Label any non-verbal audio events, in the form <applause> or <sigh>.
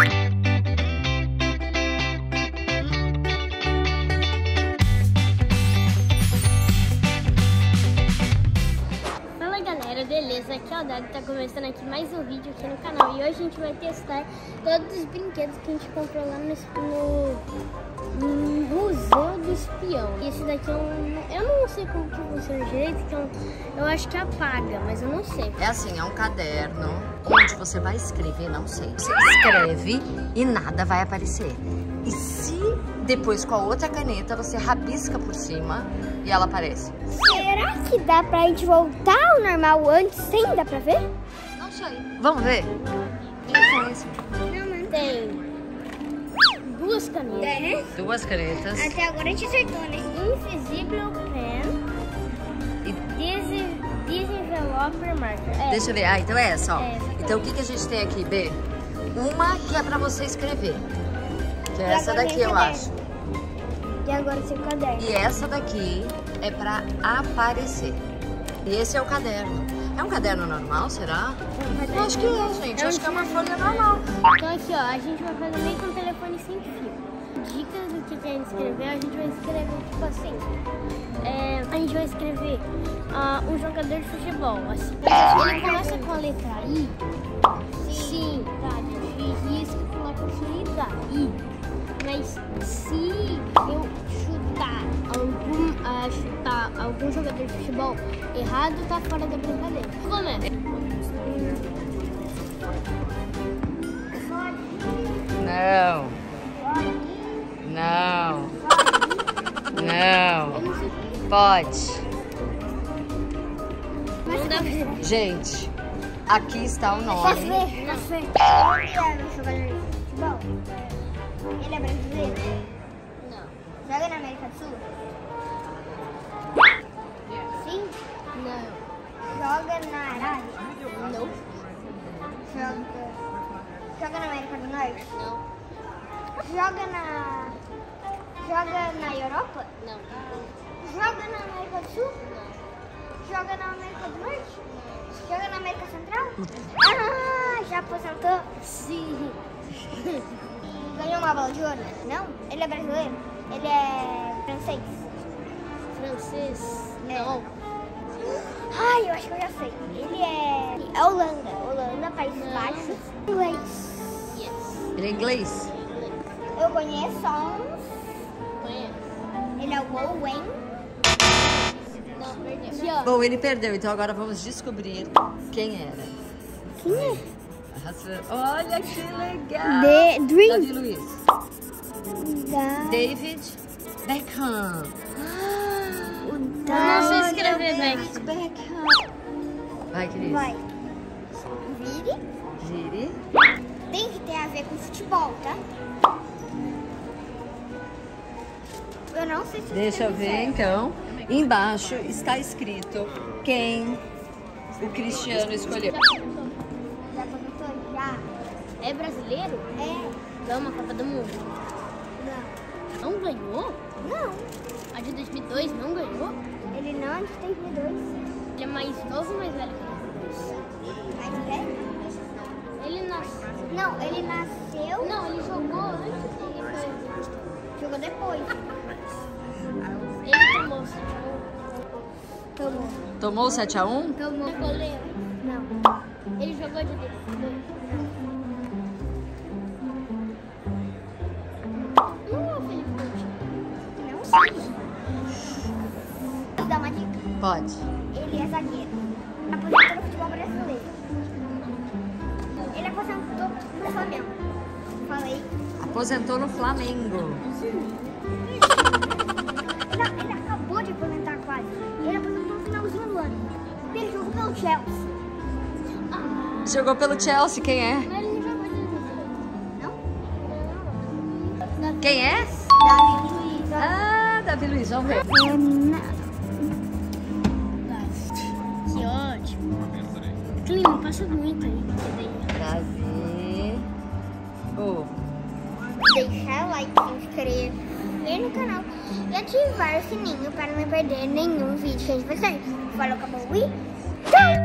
you Dado, tá começando aqui mais um vídeo aqui no canal E hoje a gente vai testar todos os brinquedos que a gente comprou lá no, no Museu do Espião E esse daqui é um... eu não sei como que funciona direito, um, eu acho que apaga, mas eu não sei É assim, é um caderno onde você vai escrever, não sei. Você escreve e nada vai aparecer. E se depois com a outra caneta você rabisca por cima e ela aparece? Será que dá pra gente voltar ao normal antes sem dar pra ver? Não sei. Vamos ver? Tem duas canetas Duas canetas. Até agora a gente acertou, né? Invisible Pen E Desi- Desenveloper Marker. É. deixa eu ver. Ah, então é essa, ó. É, essa Então o que, que a gente tem aqui, B? Uma que é pra você escrever. Que é essa daqui, eu caderno. acho. E agora seu caderno. E essa daqui é pra aparecer. E esse é o caderno. É um caderno normal, será? Eu acho que é, gente. Eu acho que é uma folha normal. Então aqui, ó, a gente vai fazer meio com o telefone sem fio. Dicas do que quer escrever, a gente vai escrever tipo assim. é, a gente vai escrever ah, um jogador de futebol. Assim. Ele começa com a letra I. Sim, tá, de risco falar com a I. Mas se eu chutar algum, ah, chutar algum jogador de futebol errado, tá fora da brincadeira. Começa. Não. Não. Não. Pode. Gente, aqui está o nome. Ver? Posso ver? Ele é brasileiro? Não. Joga na América do Sul? Sim? Não. Joga na Arábia? Não. Joga... Joga na América do Norte? Não. Joga na... Joga na Europa? Não. Joga na América do Sul? Não. Joga na América do Norte? Joga na América Central? Ah, já aposentou? Sim. <laughs> Ganhou uma bola de ouro? Não. Ele é brasileiro? Ele é francês? Francês? Não. Ai, eu acho que eu já sei. Ele é, é Holanda. Holanda, Países Baixos. Inglês. Yes. Ele é inglês? Eu conheço só uns. Conheço. Ele é o Owen. Não, perdeu. Bom, ele perdeu, então agora vamos descobrir quem era. Quem é? Olha que legal! The Dream. Davi Luiz. Da... David Beckham. Eu não sei escrever, David Beckham. Vai, Cris. Vai. Vire. Gire. Tem que ter a ver com futebol, tá? Eu não sei se Deixa eu ver, certo. então. Embaixo está escrito quem o Cristiano escolheu. É brasileiro? É. Ganhou uma Copa do Mundo? Não. Não ganhou? Não. A de 2002 não ganhou? Ele não, a de 2002. Ele é mais novo ou mais velho que 2002? Mais velho? Ele nasceu... Não, ele nasceu... Não, ele jogou antes ou ele foi... Jogou depois. ele tomou 7x1. Tomou. Tomou é 7x1? Tomou. Não. Ele jogou de 2? Posso dar uma dica? Pode. Ele é zagueiro. Aposentou no futebol brasileiro. Ele aposentou no Flamengo. Falei. Aposentou no Flamengo. Não, ele acabou de aposentar quase. Ele aposentou no finalzinho do ano. Ele jogou pelo Chelsea. Ah, Jogou pelo Chelsea, quem é? ele não jogou de Não? Quem é? Davi Davi vamos ver. Que ótimo. Clima, passa muito aí. Davi. Oh. Deixar o like, se inscrever no canal e ativar o sininho para não perder nenhum vídeo que a gente vai sair. Falou, acabou e tchau!